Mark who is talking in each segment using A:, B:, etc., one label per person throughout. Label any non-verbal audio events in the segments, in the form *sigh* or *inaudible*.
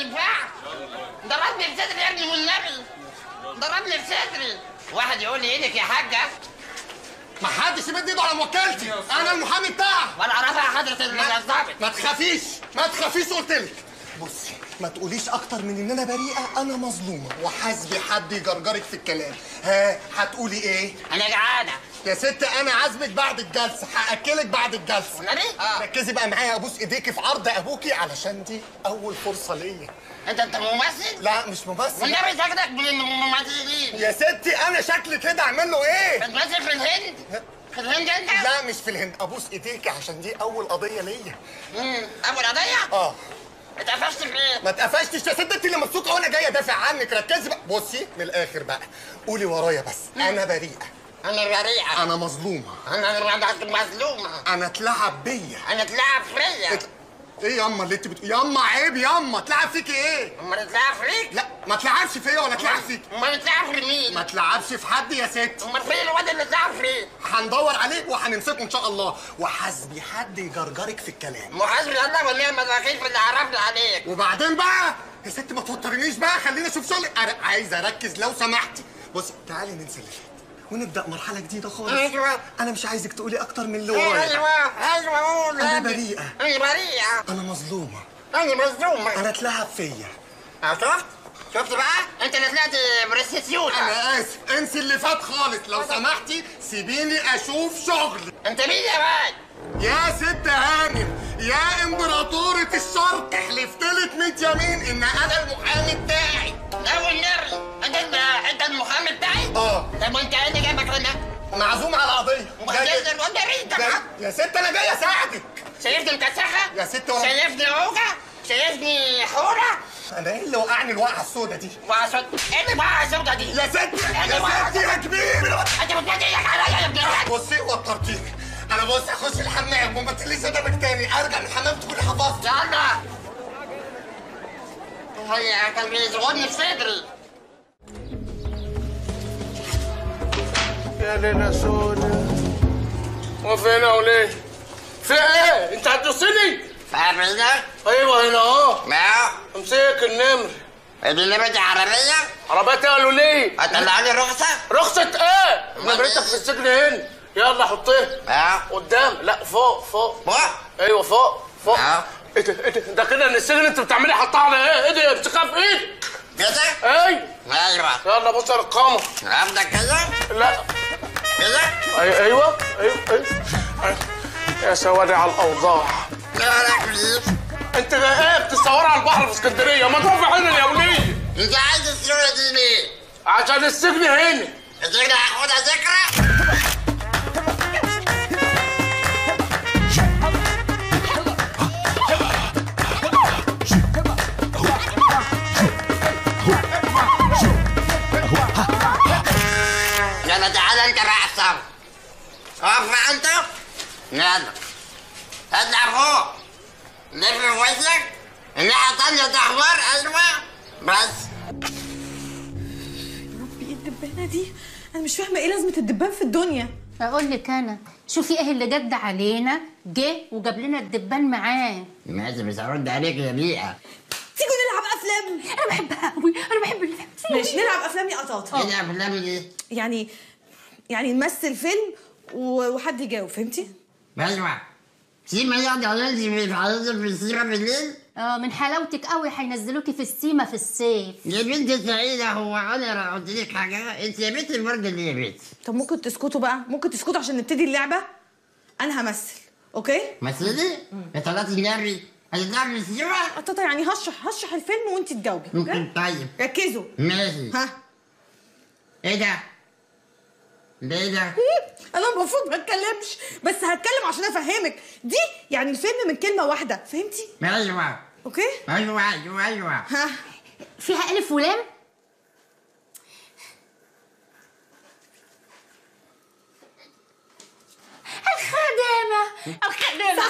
A: ينفعش ضربني في صدري يا ابني والنبي ضربني في صدري. واحد يقول لي إيدك يا حاجة.
B: ما حدش يمد إيده على موكلتي. أنا المحامي بتاعك.
A: وأنا اعرفها يا حضره الضابط
B: ما تخافيش. ما تخافيش قلت لك. بصي ما تقوليش أكتر من إن أنا بريئة أنا مظلومة. وحاسبي حد يجرجرك في الكلام. ها هتقولي إيه؟
A: أنا جعانة.
B: يا ست أنا عازمك بعد الجلسة هأكلك بعد الجلسة
A: والنبي؟ آه.
B: ركزي بقى معايا ابوس إيديكي في عرض أبوكي علشان دي أول فرصة ليا
A: انت أنت ممثل؟
B: لا مش ممثل
A: والنبي شكلك من الممثلين
B: يا ستي أنا شكلي كده أعمل له إيه
A: بتمثل في الهند؟ في الهند أنت؟
B: لا مش في الهند أبوس إيديكي عشان دي أول قضية ليا
A: مم. أول قضية؟
B: آه
A: اتقفشت في إيه؟
B: ما اتقفشتش يا ست أنت اللي مبسوطه وأنا جاي أدافع عنك ركزي بقى بصي من الآخر بقى قولي ورايا بس أنا بريئة
A: أنا بريئه
B: أنا مظلومة.
A: أنا مظلومة.
B: أنا اتلعب بيا.
A: أنا اتلعب فيا.
B: إت- إيه ياما اللي أنت بتقول؟ ياما عيب ياما اتلعب فيكي إيه؟
A: أمال اتلعب فيك؟
B: لا ما اتلعبش فيا ولا اتلعب فيك.
A: أمال اتلعب في مين؟
B: ما اتلعبش في حد يا ست.
A: أمال فين الواد اللي اتلعب فيه؟
B: هندور عليه وهنمسكه إن شاء الله. وحاسبي حد يجرجرك في الكلام.
A: محاسبي الله ونعم الوكيل في اللي عرفنا عليك.
B: وبعدين بقى يا ست ما توترنيش بقى. خليني أشوف شغلي عايز أركز لو سمحتي بصي تعالي ننسى اللي فات ونبدأ مرحلة جديدة خالص.
A: أيوة.
B: أنا مش عايزك تقولي أكتر من اللي ورايا
A: أيوه أيوه. قول
B: أنا
A: يا
B: بريئة.
A: أنا بريئة.
B: أنا مظلومة.
A: أنا مظلومة.
B: أنا اتلعب فيا.
A: شفت؟ شفت بقى؟ أنت اللي طلعت برستيسيون
B: أنا آسف. انسي اللي فات خالص. لو سمحتي سيبيني أشوف شغلي.
A: أنت مين يا واد؟
B: يا ست هانم. يا إمبراطورة الشرق. حلفت لك 100 يمين إن أنا المحامي بتاعي.
A: لا والنبي انت انت المحامي بتاعي؟
B: آه.
A: طب وأنت اللي جابك هنا؟
B: معزوم على
A: وحكيت والنبي أنت
B: جاي- يا ست أنا جاي أساعدك.
A: شايفني مكسخه؟
B: يا ست وأنا
A: شايفني عوجة؟ شايفني حورة؟
B: أنا إيه اللي وقعني الوقعة السودة دي؟
A: وعصد إيه اللي بقى السودة دي؟
B: يا ست يا ست يا كبير.
A: أنت بتنادي عليا يا ابن
B: بصي وترتيني أنا بص أخش الحمام وما تقوليش قدامك تاني. أرجع من الحمام تكوني حفظت.
A: يلا. هي في صدري
C: يا سودا وفين وليه؟ في إيه؟ انت هتوصلي؟
A: فاهمين؟
C: أيوه هنا اهو
A: ما
C: امسك النمر
A: اللي دي عربية
C: عربيتي قالوا ليه؟
A: هتطلع لي رخصة؟
C: رخصة إيه؟ نمرتك في السجن هنا يلا حطيها
A: آه
C: قدام لا فوق فوق
A: فوق
C: أيوه فوق فوق
A: آه.
C: إيه ده إيه ده ده كده ان السجن انت بتعملي حطها على إيه؟ إيه ده امسكها في إيدك
A: كده؟
C: أي
A: أيوه
C: يلا بص يا القمر
A: عندك كده؟
C: لا
A: كده؟
C: أي أيوه أيوه أيوه أيوة. يا سوادي على الأوضاع
A: لا لا كبير
C: أنت إيه بتصورها على البحر في اسكندرية ما تروح هنا يا وليه
A: أنت عايز الصورة دي ليه؟
C: عشان السجن هنا
A: الذكرى هاخدها ذكرى؟ اقف أنت؟ يلا اطلع فوق. لف وشك الناحية التانية ده أيوه بس.
D: إيه الدبانة دي؟ أنا مش فاهمة إيه لازمة الدبان في الدنيا.
E: أقول لك أنا شوفي إيه اللي جد علينا جه وجاب لنا الدبان معاه.
A: ماشي مش هرد عليك يا بيئة
D: تيجوا نلعب أفلام.
E: أنا بحبها قوي أنا بحب الأفلام.
D: ماشي نلعب أفلام يا قطاطا
A: إيه الأفلام دي؟
D: يعني يعني نمثل فيلم وحد يجاوب فهمتي؟
A: اسمع سيما يقعد على في حضرتك في السيرة بالليل؟
E: آه من حلاوتك قوي هينزلوكي في السيما في الصيف.
A: يا بنت سعيدة هو أنا قلت لك حاجة؟ انت يا بنت الورد اللي يا بنت.
D: طب ممكن تسكتوا بقى؟ ممكن تسكتوا عشان نبتدي اللعبة؟ أنا همثل أوكي؟
A: مثلي؟ يا طلعت النبي هتلعب في السيرة؟
D: قطاطا يعني هشرح هشرح الفيلم وأنت تجاوبي
A: ممكن؟ طيب.
D: ركزوا.
A: ماشي.
D: ها.
A: إيه ده؟ إيه ده؟ *laughs*
D: أنا المفروض ما أتكلمش بس هتكلم عشان أفهمك. دي يعني الفيلم من كلمة واحدة فهمتي؟
A: أيوه.
D: أوكي؟
A: أيوه أيوه أيوه.
D: ها.
E: فيها الف ولام الخدامة. الخدامة.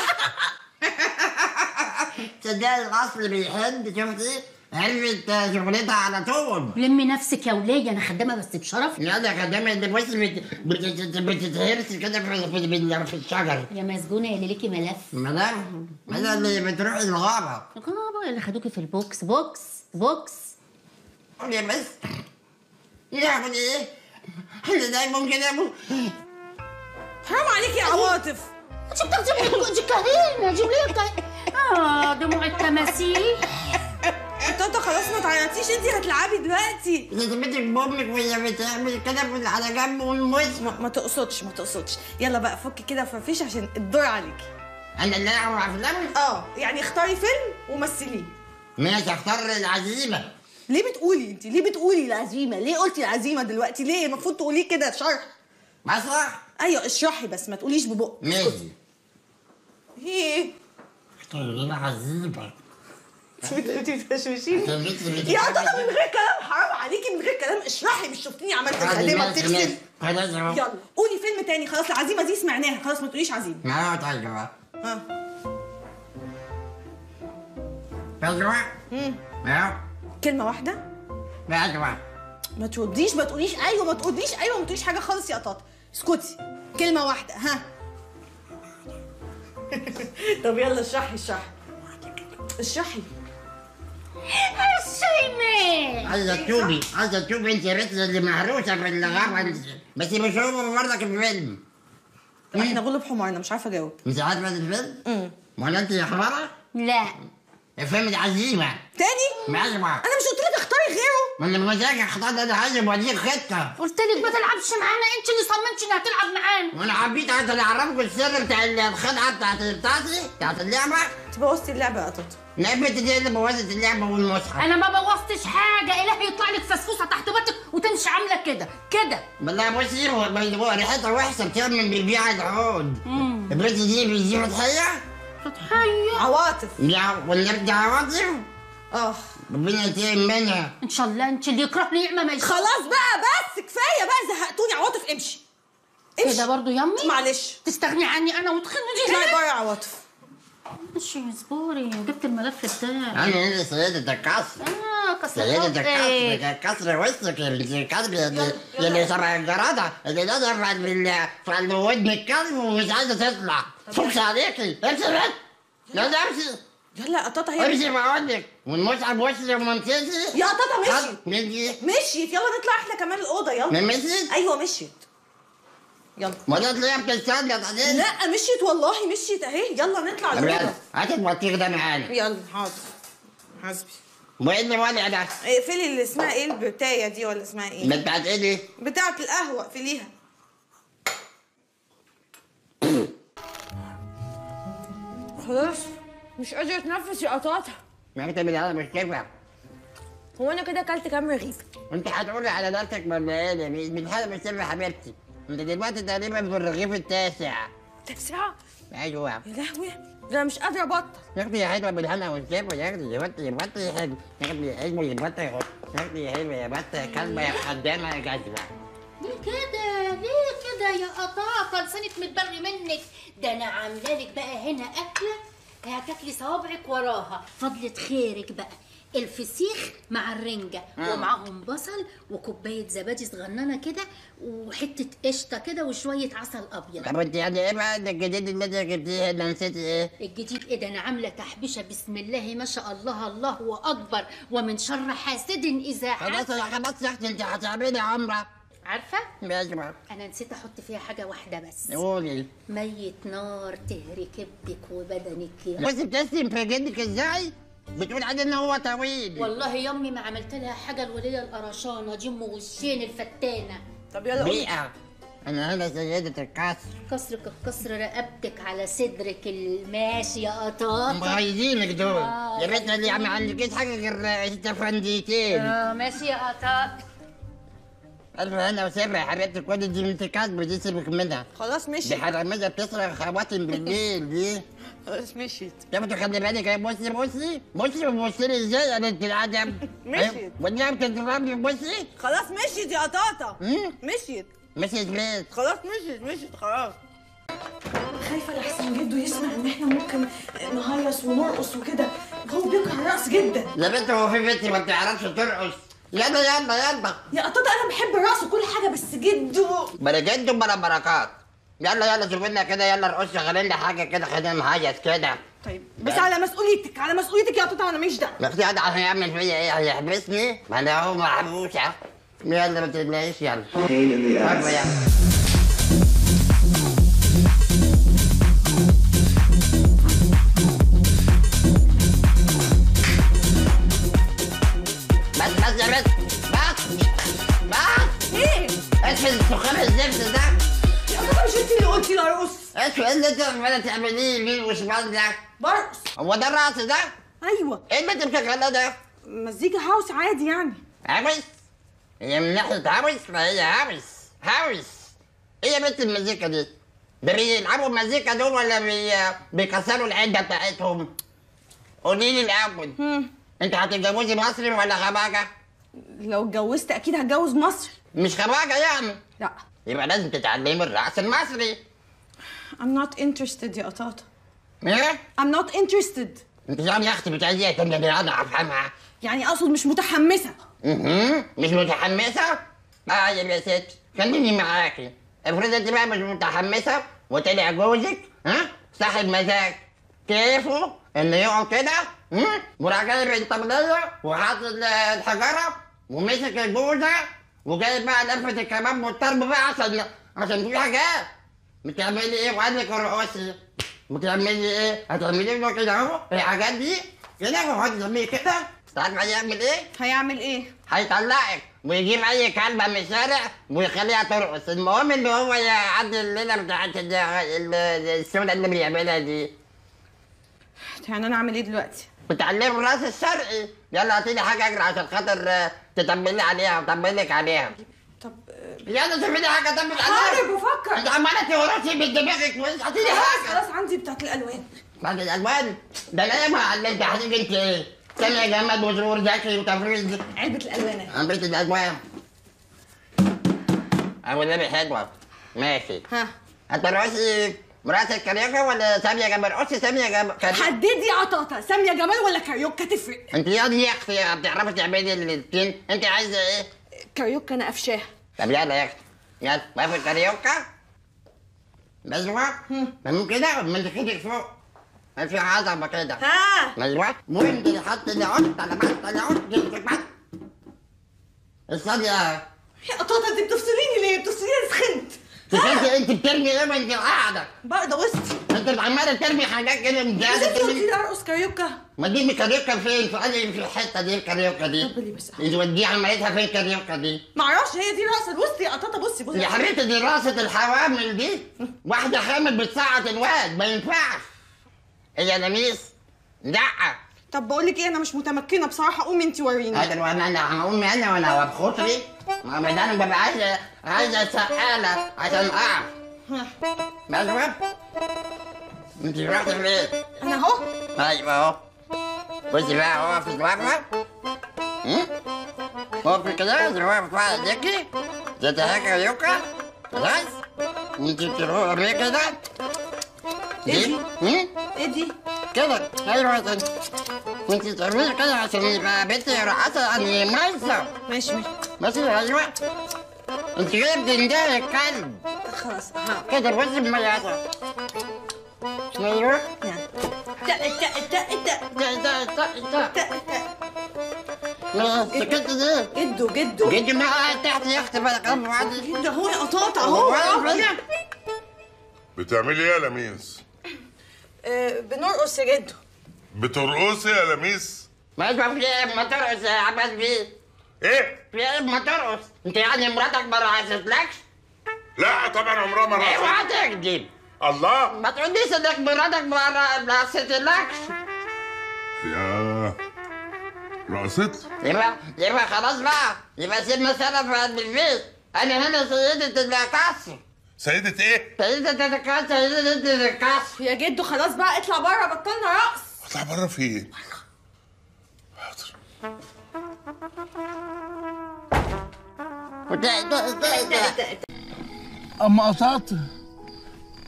E: *laughs*
A: تصدقي الاصل بيحب شفتي؟ عرفت شغلتها على طول؟
E: لمي نفسك يا ولية أنا خدامة بس بشرف.
A: يا ده خدامة اللي بص بت- بت- بتتهرس كده في في الشجر.
E: يا مسجونة اللي ليكي ملف.
A: مدام مدام اللي بتروح الغابة؟
E: الغابة اللي خدوكي في البوكس. بوكس بوكس.
A: قول يا بس. ياخد إيه؟ إحنا دايما كده
D: حرام عليك يا عواطف.
E: انت بتاخدي دي كهينة دي وليه كهينة آه دموع التماثيل.
D: طاطا خلاص ما تعيطيش انت هتلعبي دلوقتي.
A: لازمتك بامك وهي بتعمل كده على جنب والموس
D: ما, ما تقصدش ما تقصدش. يلا بقى فكي كده وفرفيش عشان الدور عليكي.
A: أنا اللي اعرف افلام
D: آه يعني اختاري فيلم ومثليه.
A: ماشي أختار العزيمة.
D: ليه بتقولي انت؟ ليه بتقولي العزيمة؟ ليه قلتي العزيمة دلوقتي؟ ليه المفروض تقوليه كده؟ شرح.
A: مسرح
D: أيوه اشرحي بس ما تقوليش ببق
A: ماشي.
D: إيه
A: اختار العزيمة خليكي *laughs*
D: يا طاطا من غير كلام حرام عليكي من غير كلام. اشرحي مش شفتيني عملت
A: ماشي،
D: بتغسل يلا. قولي فيلم تاني. خلاص العزيمه دي سمعناها. خلاص ما تقوليش
A: عزيمة. طيب بقى.
D: ها. مم.
A: أيوه
D: كلمة واحدة.
A: أيوه
D: ما ترديش ما تقوليش. أيوه ما تقوليش أيوه ما تقوليش حاجة خالص يا طاطا. اسكتي. كلمة واحدة. ها. *laughs* طب يلا اشرحي اشرحي. اشرحي.
E: الشيماء
A: عايزة تشوفي عايزة تشوفي انت بس اللي مهروسة في الغابة انت. بس مش هو برضك الفيلم؟
D: إحنا غلب حمارنا مش عارفة أجاوب.
A: مش عارفة الفيلم؟
D: امم
A: ولا انت يا حمارة؟
E: لا.
A: الفيلم العزيمة
D: تاني؟
A: ما اسمع
D: أنا مش قلت اختاري غيره.
A: ما أنا بمزاجي اختار أنا عايز اوديك خطة.
E: قلت لك ما تلعبش معانا انت اللي صممتي إنها تلعب معانا.
A: وأنا حبيت عايز اعرفكم السر بتاع الخدعة بتاعت بتاعتي بتاعت اللعبة.
D: أنت بوظتي اللعبة يا طاطا
A: لعبة دي اللي بوظت اللعبة والمصحف
E: أنا ما بوظتش حاجة الهي يطلع لك فسفوسة تحت بطك وتمشي عاملة كده كده.
A: والله بصي هو ريحتها وحشة بتعمل بيبيع العود. البنت دي دي فتحية
E: فتحيه
D: عواطف.
A: لا والنرد عواطف؟
D: آه
A: ربنا ينتقم منها.
E: إن شاء الله إنت اللي يكرهني يعمى ما
D: خلاص بقى بس كفاية بقى زهقتوني عواطف امشي. امشي.
E: كده برضو يمي؟
D: معلش.
E: تستغني عني أنا وتخلي
D: اطلعي
E: دي
D: بره يا عواطف.
E: ماشي اصبري جبت الملف بتاعي
A: أنا هنا سيدة الكسر.
E: آه كسر
A: سيدة الكسر
E: خطك.
A: كسر وسطك اللي اللي شبه الجرادة اللي نظر في ودن الكلب ومش عايزة تطلع. فوكس عليكي امشي بس. لا ده امشي.
D: يلا يا طاطا هي
A: امشي بقول لك والمصعب وصل ومنتهي
D: يا طاطا مشي
A: مشي
D: مشيت. يلا نطلع إحنا كمان الأوضة يلا.
A: مشيت
D: أيوه مشيت. يلا.
A: ما ده تلاقيها بتستنى
D: لا مشيت والله مشيت اهي. يلا نطلع الأوضة.
A: هات البطيخ ده معانا.
D: يلا حاضر. حسبي
A: وايه اللي وضع ده؟
D: اقفلي اللي اسمها إيه البتايه دي ولا اسمها
A: إيه؟ بتاعت إيه دي؟
D: بتاعه القهوة اقفليها. *coughs* خلاص. مش قادرة اتنفس يا قطاطة.
A: مكتب الهوا مش كيفك
D: هو أنا كده أكلت كام رغيف؟
A: انت هتقولي على نفسك ولا إيه ده من هذا مش سر حبيبتي. انت دلوقتي تقريبا في الرغيف التاسع.
D: تسعة
A: أيوه.
D: يا لهوي. ده أنا مش قادرة أبطل.
A: يا أختي يا حلوة بالهنا والشفا يا أختي يا بطي يا بطي يا حلو يا أختي يا حلوة يا بطي يا أختي يا حلوة يا بطي يا كلبة يا خدامه يا جزمة.
E: ليه كده؟ ليه كده يا قطاطة؟ لسانك متبري منك. ده أنا عاملة لك بقى هنا أكلة هتاكلي صوابعك وراها. فضلة خيرك بقى. الفسيخ مع الرنجة ومعاهم بصل وكوباية زبادي صغننة كده وحتة قشطة كده وشوية عسل أبيض.
A: طب انت يعني إيه بقى ده الجديد اللي انت جبتيه؟ اللي نسيتي إيه؟
E: الجديد إيه ده؟ أنا عاملة تحبيشة بسم الله ما شاء الله الله أكبر. ومن شر حاسد إذا
A: خلاص
E: حسد
A: يا خلاص يا أختي انت هتعملي
E: عمرة.
A: عارفة؟ بقى
E: أنا نسيت أحط فيها حاجة واحدة بس.
A: قولي.
E: ميت نار تهري كبدك وبدنك. يا
A: بص بتسلم في جدك إزاي؟ بتقول عليه إن هو طويل.
E: والله يامي ما عملت لها حاجة الولية القرشانة دي أم وشين الفتانة.
D: طب يلا
A: بيئة أنا هنا سيدة الكسر
E: كسرك بكسر رقبتك على صدرك الماشي يا قطاطة.
A: مغيظينك دول.
E: آه.
A: يا بنت اللي ما عندكيش حاجة غير استفنديتين
E: آه ماشي يا قطاطة.
A: ألف هنا وسبع يا حبيبتي كل دي دي سيبك منها.
D: خلاص
A: دي
D: مشيت.
A: حرامية بتسرق خواتم بالليل دي.
D: خلاص مشيت.
A: يا بنت خلي بالك يا بصي بصي بصي بصي لي إزاي؟ أنا أنت العجب *laughs*
D: مشيت.
A: والنعم بتضربني بصي
D: خلاص مشيت يا
A: مم.
D: مشيت.
A: مشيت بيت
D: خلاص مشيت مشيت خلاص. خايفة لحسن جده يسمع إن إحنا ممكن نهيص ونرقص وكده. هو بيكره الرقص جدا.
A: يا بنت هو في بنت ما بتعرفش ترقص. يلا يلا يلا.
D: يا قطاطة أنا بحب الرقص وكل حاجة بس جده
A: بلا جد وبلا بركات. يلا يلا شوف لنا كده يلا رقص شغالين لي حاجة كده خلينا نهيص كده.
D: طيب بس على مسؤوليتك على مسؤوليتك يا قطاطة أنا ماليش دعوه
A: مختي قاعد عشان يعمل فيا إيه؟ هيحبسني؟ ما أنا هو محبوس اهو يلا ما تقلقيش يلا. عماله تعمليه يمين وشمال ده
D: برقص.
A: هو ده الرقص ده؟
D: أيوه.
A: إيه اللي انت بتشغله ده؟
D: مزيكا هاوس عادي يعني.
A: هاوس؟ هي من ناحية هاوس؟ فهي هاوس. هاوس. إيه يا بنت المزيكا دي؟ ده بيلعبوا المزيكا دول ولا بي... بيكسروا العدة بتاعتهم؟ قولي لي الأول. أنت هتتجوزي مصري ولا خباجة؟
D: لو اتجوزت أكيد هتجوز مصر.
A: مش خباجة يعني؟
D: لا.
A: يبقى لازم تتعلمي الرقص المصري.
D: I'm not interested يا قطاطة.
A: إيه؟
D: I'm not interested.
A: انت يعني يا أختي؟ بتعزيها تمنى أنا أفهمها.
D: يعني أقصد مش متحمسة.
A: أها مش متحمسة؟ طيب يا ست خليني معاكي. افرض أنت بقى مش متحمسة وطلع جوزك ها؟ صاحب مزاج. كيفه؟ إنه يقعد كده؟ وراح جايب الطبلية وحاطط ال- الحجرة ومسك الجوزة وجايب بقى لفة الكباب والطرب بقى عشان عشان في حاجات. بتعملي إيه؟ وقال لك ارقصي بتعملي إيه؟ هتعملي له كده أهو؟ الحاجات دي؟ كده؟ وهقعد تعملي كده؟ تعرف هيعمل إيه؟
D: هيعمل إيه؟
A: هيطلعك ويجيب أي كلبه من الشارع ويخليها ترقص. المهم إن هو يعدي الليلة بتاعت ال- ال- السودة اللي بيعملها دي.
D: يعني أنا أعمل إيه دلوقتي؟
A: بتعلمه الرأس الشرقي. يلا هاتيلي حاجة أجري عشان خاطر تطبلي عليها وطبلك عليها.
D: طب
A: يلا شوفي لي حاجة طبل
D: حاضر
A: عليها
D: بفكر.
A: أنت عمالة تورطي بدماغك هاتيلي
D: خلاص
A: حاجة.
D: خلاص عندي بتاعت الألوان.
A: بعد الألوان؟ ده أنا ما علمت هتيجي انت إيه سامع جمال وزرور زكي وتفريز
D: علبه الألوان.
A: عملت الألوان أول لعبة حلوة ماشي.
D: ها.
A: هترقصي مرات الكاريوكا ولا سامية جمال؟ رقصي سامية جمال كاريوكا
D: حددي يا قطاطه سامية جمال ولا كاريوكا تفرق؟
A: انت يا دي يا أختي بتعرفي تعملي الاثنين انت عايزة إيه؟
D: كاريوكا أنا قفشاها.
A: طب يلا يا أختي يلا واقف الكاريوكا أيوه تمام كده من إيدك فوق ما في عظمة كده
D: ها
A: أيوه وانت اللي عدت على بعض عدت جبت بعض الصدية
D: يا قطاطه انت بتفصليني ليه بتفصليني سخنت
A: تخيلي انت بترمي إيه وانت قاعدة
D: بقى وسطي
A: انت عمالة ترمي حاجات كده من
D: انت قلتي
A: ترمي
D: لي أرقص كاريوكا.
A: ما دي الكاريوكا فين؟ سؤالي في الحتة دي الكاريوكا دي.
D: طب ليه بس؟
A: ودي عملتها فين الكاريوكا دي؟
D: معرفش هي دي رقصة. الوسط يا قطاطة بصي بصي.
A: يا حبيبتي دي راسة الحوامل دي. واحدة حامل بتصعد الواد ما ينفعش. هي لميس لا.
D: طب بقول لك إيه أنا مش متمكنة بصراحة. قومي انت وريني.
A: هذا الواد أنا هقوم أنا وأنا بخطري ما أنا ببقى عايزة عايزة سقاله عشان اقع بس انت رحت فين؟
D: أنا اهو
A: أيوه اهو بصي بقى اهو في الواقفة اقفي كده الواقفة فوق ايديكي هيك يوكا خلاص وانت تروحي كده دي؟
D: إيه دي
A: كده أيوه. وانت تعملي كده عشان يبقى بنتي رقصة يعني مايسة
D: ماشي ماشي
A: ماشي أيوه انت كده بتنجحي الكلب
D: خلاص ها
A: كده بصي بمياسة ده ده ده ده سكت دي
D: جدو جدو
A: جيت معايا تحت يا أختي بقى
D: جدو اهو يا أهو.
F: بتعملي إيه يا لميس؟
D: بنرقص يا جدو
F: بترقصي يا لميس؟
A: ما يبقى في إيه ما ترقص يا عباس بيه
F: إيه؟
A: في إيه ما ترقص انت يعني مراتك ما رقصتلكش
F: لا طبعا عمرها ما رقصت
A: اوعى تكذب
F: الله.
A: ما تقوليش انك مراتك ما رقصتلكش
F: يا رقصت
A: يبقى يبقى خلاص بقى. يبقى سيبنا سنة في البيت. أنا هنا سيدة الكسر
F: سيدة إيه؟
A: سيدة الكسر سيدة الكسر
D: يا جدو خلاص بقى. اطلع بره بطلنا رقص.
F: اطلع بره في إيه؟ حاضر.
C: أما قطعت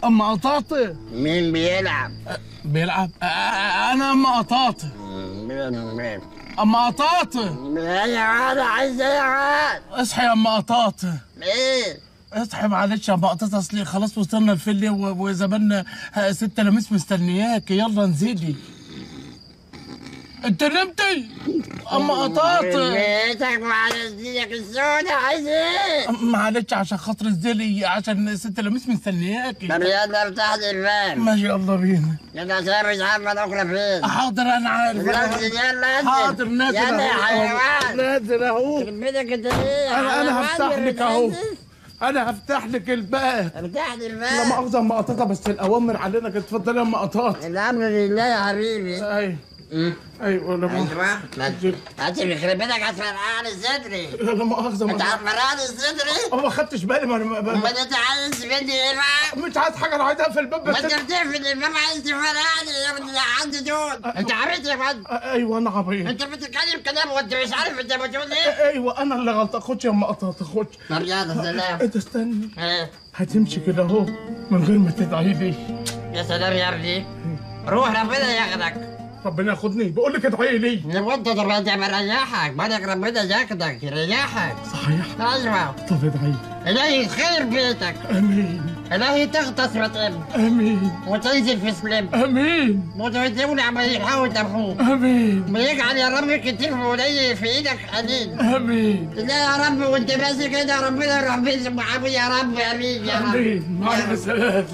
G: اما قطاطي
A: مين بيلعب؟
G: بيلعب. أنا اما قطاطي اما قطاطي
A: أيوه أنا عايز العب
G: اصحي يا اما قطاطي
A: إيه؟
G: اصحي معلش يا اما قطاطي اصلي خلاص وصلنا الفيلي وزماننا ست لميس مستنياك. يلا انزلي انت نمتي اما
A: وعلى سيدك السوداء عايز إيه؟
G: معلش عشان خاطر الزلي عشان ست لميس مستنياكي
A: طب يلا افتح لي الباب.
G: ماشي يلا بينا.
A: يلا مش عارفه نخرج فين؟
G: حاضر أنا عارف.
A: يلا انزل.
G: حاضر نازل
A: يلا يا. حيوان.
G: نازل أهو.
A: بدك انت
G: إيه؟ أنا
A: أنا
G: هفتح لك
A: أهو؟
G: أنا هفتح لك الباب.
A: افتح لي
G: لا
A: الباب
G: مؤاخذة أما قطاطة بس الأوامر علينا كانت اتفضلي يا قطاطة
A: الأمر لله يا حبيبي.
G: أيوه أيوه لا مؤاخذة
A: أيوه. انت يخرب بيتك هتفرقع لي صدري
G: لا مؤاخذة
A: انت
G: ما
A: هتفرقع لي صدري
G: أنا ما خدتش بالي ما أنا ما- ما-
A: امال أنت عايز مني إيه بقى؟
G: مش عايز حاجة أنا عايز أقفل الباب
A: ما
G: بس
A: أنت بتقفل الباب عايز تفرقعني يا ابني ده عندي دول أنت عبيط يا ولد
G: أيوه أنا عبيط
A: أنت بتتكلم كلام وأنت مش عارف أنت بتقول إيه.
G: أيوه أنا اللي غلطان. خدش يا أما قطاطة خدش
A: طب يلا سلام.
G: أنت استني
A: إيه؟
G: هتمشي كده أهو من غير ما تدعي لي
A: يا سلام يا ابني. روح ربنا ياخدك.
G: ربنا ياخدني بقول لك ادعي لي.
A: تبقى انت مريحك بالك ربنا ياخدك يريحك
G: صحيح.
A: أيوه
G: طب ادعي لي.
A: إلهي يخير بيتك.
G: آمين.
A: إلهي تغطس وتقل
G: آمين.
A: وتنزل في سلم.
G: آمين.
A: وتولع ما يحاول تفوق
G: آمين.
A: ويجعل يا رب كتير قليل في إيدك قليل
G: آمين.
A: لا يا رب وأنت ماسك كده ربنا يروح بيسمع يا رب. أمين يا رب.
G: آمين. مع ألف سلامة.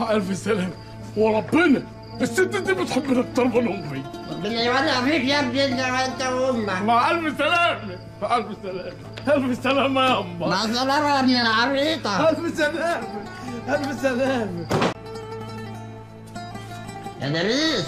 G: مع ألف سلامة. وربنا. الست دي بتحبني أكتر من أمي.
A: ربنا يولع فيك يا ابني أنت وأمك.
G: مع ألف سلامة مع ألف سلامة. ألف سلامة يا أمه
A: مع السلامه يا ابن العبيطه
G: ألف سلامة ألف سلامة.
A: يا دريس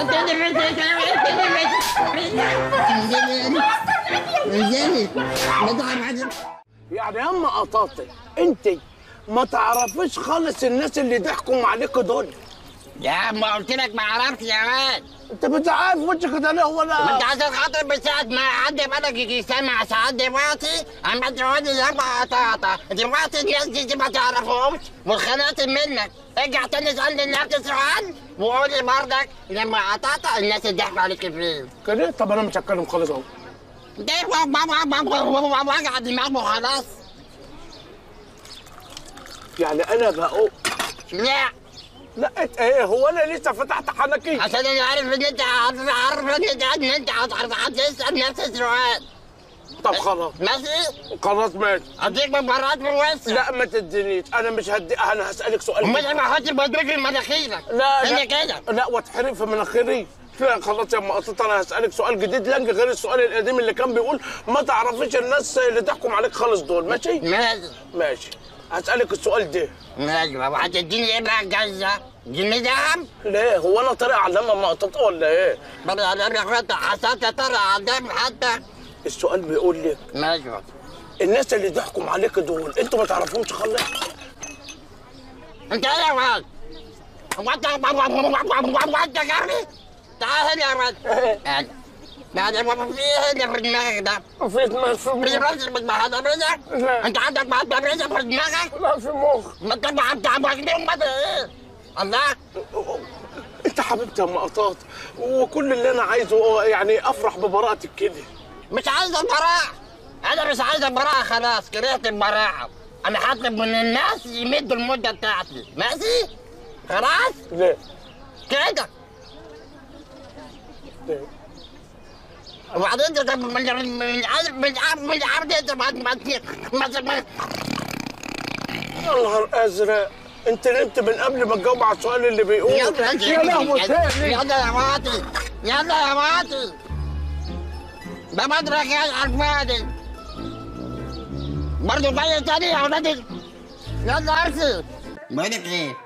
A: انت بنت انزلي انزلي
G: يعني يا أما قطاطي أنت ما تعرفيش خالص الناس اللي ضحكوا عليك دول.
A: يا عم ما قلت لك ما أعرفش يا واد.
C: انت بتعرف وشك كده ليه هو
A: ما انت عشان خاطر بساعة ما عدى بالك يجي سامع ساعات دلوقتي أما تقول لي يابا قطاطا دلوقتي الناس دي ما تعرفهمش وخلقت منك. ارجع تاني اسألني نفس السؤال وقول لي برضك لما قطاطا الناس ضحكوا عليك فين.
C: كده طب أنا مش هتكلم خالص أهو.
A: ده وجع دماغه وخلاص
C: يعني أنا بقول
A: لا.
C: لا إنت إيه هو أنا لسه فتحت حنكي
A: عشان أنا عارف إن أنت عارف عارف إن أنت إن أنت هتسال نفس السؤال
C: طب خلاص.
A: ماشي
C: خلاص ماشي.
A: أديك مباراه في الوسط
C: لا ما تدينيش. أنا مش هدي أنا هسألك سؤال. جديد.
A: ما أحط بدرك في مناخيرك.
C: لا
A: هي
C: لا
A: كده؟
C: لا واتحرق في مناخيري. لا خلاص يا ام قطط أنا هسألك سؤال جديد لنج غير السؤال القديم اللي كان بيقول ما تعرفيش الناس اللي تحكم عليك خالص دول. ماشي؟
A: ماشي.
C: ماشي. هسالك السؤال ده
A: ماشي وهتديني إيه بقى جايزه؟ جنيه دهب؟
C: ليه هو أنا طارق علامه ام قطط ولا إيه
A: بل أنا حسيت ترى عدام حتى
C: السؤال بيقول لك
A: ماشي
C: الناس اللي تحكم عليك دول أنتوا ما تعرفهمش خالص
A: انت إيه يا واد؟ هو انت هو انت جاري؟ تعال هنا يا واد يعني في إيه اللي في دماغك ده؟
C: في؟ لا.
A: انت عندك مهدبرية في دماغك؟
C: لا في مخ
A: ما انت إيه؟ الله
C: انت حبيبتي يا ام قطاط وكل اللي أنا عايزه هو يعني افرح ببراءتك كده
A: مش عايز البراءة أنا مش عايز البراءة خلاص كرهت البراءة أنا هطلب من الناس يمدوا المدة بتاعتي ماشي؟ خلاص؟
C: ليه
A: كده
C: ليه
A: وبعدين من من من عارف من عارف عارف انت ما
C: يا نهار أزرق. انت نمت من قبل ما تجاوب على السؤال اللي بيقول
A: يلا
C: يا لهوي تاني
A: يلا يا واطي يلا يا واطي ده مدرك يا على الفاضي برضه جاي تاني يا ولادي يلا أرسل. بقولك إيه؟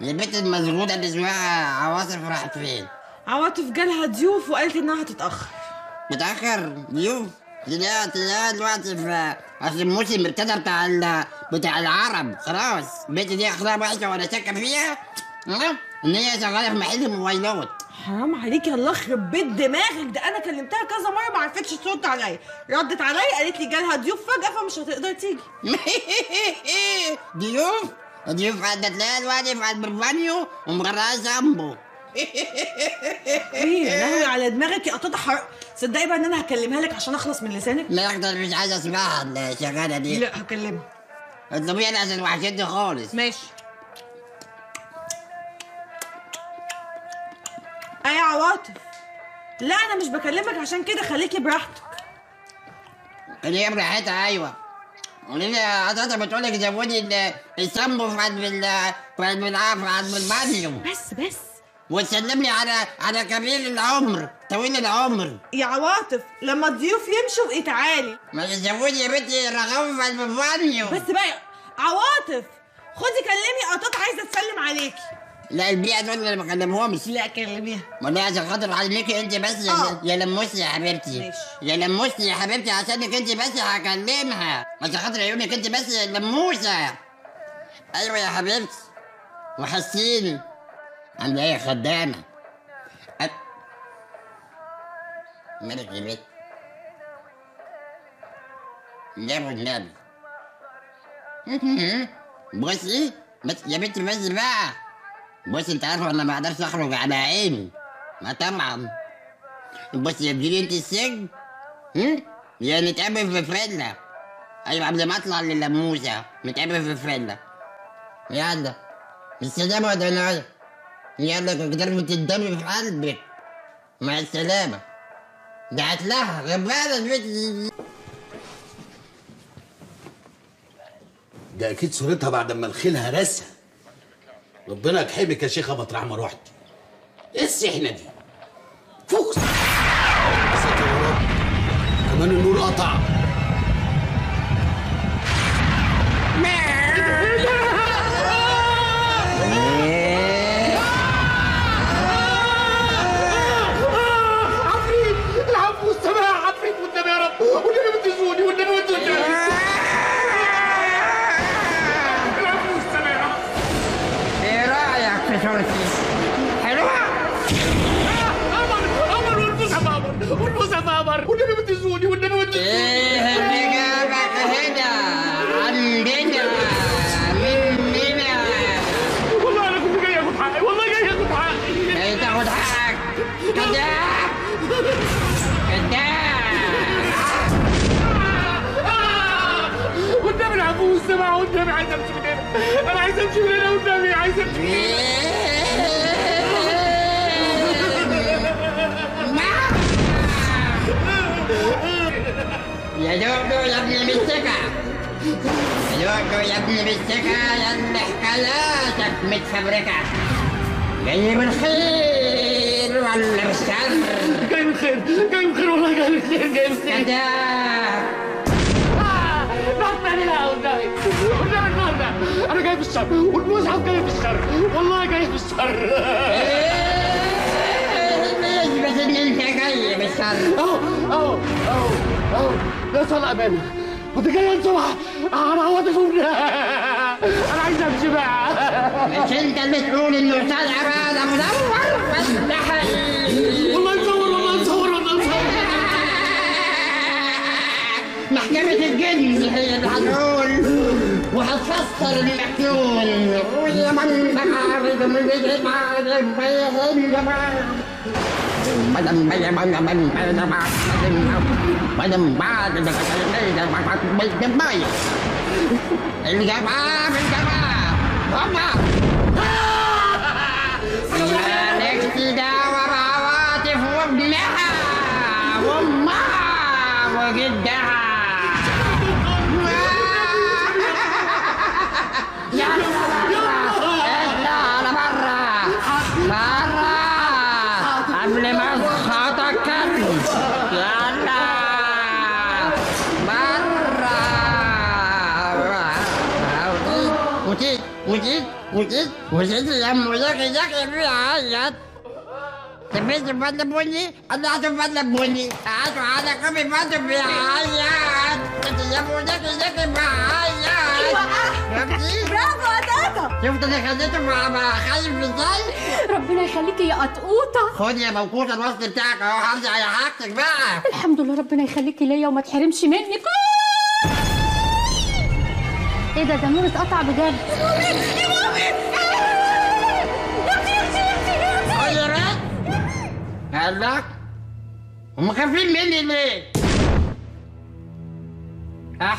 A: البنت المزغوطة اللي اسمها عواصف راحت فين؟
D: عواطف جالها ضيوف وقالت إنها هتتأخر.
A: متأخر. ضيوف دلوقتي لا دلوقتي في اصل الموسم ابتدى بتاع ال... بتاع العرب. خلاص. البنت دي أخلاق وحشة ولا شك فيها. ها؟ إن هي شغالة في محل موبايلات.
D: حرام عليك. يا الله يخرب بيت دماغك. ده أنا كلمتها كذا مرة ما عرفتش ترد عليا. ردت عليا قالت لي جالها ضيوف فجأة فمش هتقدر تيجي. *laughs*
A: ضيوف؟ ضيوف عدت لها الوادي في قلب البانيو ومغرقها شامبو
D: إيه يا لهوي على دماغك. يا قطاطه حر صدقي بقى إن أنا هكلمها لك عشان أخلص من لسانك.
A: لا أقدر مش عايز أسمعها الشغالة دي.
D: لا هكلمها.
A: الطبيعي عشان وحشتني خالص.
D: ماشي. إيه يا عواطف؟ لا أنا مش بكلمك عشان كده. خليكي براحتك.
A: اللي هي براحتها أيوه. قولي لي عطاطا بتقول لك زودي ال- الشامبو في قلب ال في قلب الع- في قلب البانيو
D: بس بس.
A: وتسلم لي على على كبير العمر طويل العمر.
D: يا عواطف لما الضيوف يمشوا بقي تعالي
A: ما تزودي يا بنتي الرغاوي في البانيو
D: بس بقى عواطف خدي كلمي قطاط عايزة تسلم عليكي.
A: لا البيئة دول اللي ما كلمهمش.
D: لا كلميها.
A: والله عشان خاطر علميكي أنت بس يا,
D: آه.
A: يا لموسي يا حبيبتي.
D: ماشي.
A: يا لموسي يا حبيبتي عشانك أنت بس هكلمها. عشان خاطر عيونك أنت بس يا لموسة. أيوه يا حبيبتي. وحسيني عامله إيه يا خدامة؟ أ- مالك يا بنت؟ لا بصي بس يا بنتي بس *laughs* بقى. بص أنت عارفه أنا ما أقدرش أخرج على عيني. ما طبعا. بص يا تجيلي أنت السجن؟ يا نتقابل في فيلا أيوه قبل ما أطلع للموسى. نتقابل في فيلا يلا. بالسلامة يا دنيا يلا قدرت تدمي في قلبك. مع السلامة. دعت لها. غبانة
H: ده أكيد صورتها بعد ما الخيل هرسها. ربنا يكحبك يا شيخة مطرح ما رحت إيه السحنة دي؟ ساتر يا رب كمان النور قطع.
C: أنا عايز امشي من هنا والنبي عايز امشي من هنا
A: يا دودو يا ابن المستكة يا دودو يا ابن المستكة يا اللي حكاياتك متفبركة جاي من خير ولا من شر
C: جاي من خير جاي من خير والله جاي من خير جاي من خير
A: كذاب
C: رحمة لله والنبي والنبي النهارده أنا جاي في الشر والمصحف جاي في الشر والله جاي في الشر
A: ان انت جاي بالشر
C: أهو أهو أهو. اهو ده صلاة امانه كنت جاي انصبح أنا عوض أنا عايز امشي بقى
A: مش انت اللي تقول انه طالع هذا مدور بس ده حقيقي
C: والله نصور والله نصور والله نصور.
A: محكمة الجن. هي اللي هتقول وهتفسر المكنون ويا من بعرض من الجمال بيهن الجماعة الجماعة هما مالك تداور عواطف وابنها وامها وجدها mengatakan Lana marah Kucing, kucing, kucing, kucing tidak mulia kejak ini ayat Tapi cepat bunyi, ada cepat bunyi Aku ada kami bantu ayat Tidak mulia kejak ini ayat
E: Berapa? Berapa? تاتا
A: شفت اللي خليته مع خايف إزاي
E: ربنا يخليكي يا قطقوطه
A: خد يا موقوت الوصل بتاعك أهو هرجع يا حاجتك بقى.
E: الحمد لله ربنا يخليكي ليا وما تحرمش منك إيه ده؟ ده نور اتقطع بجد.
A: بنت هلاك هم خايفين مني ليه؟ أح.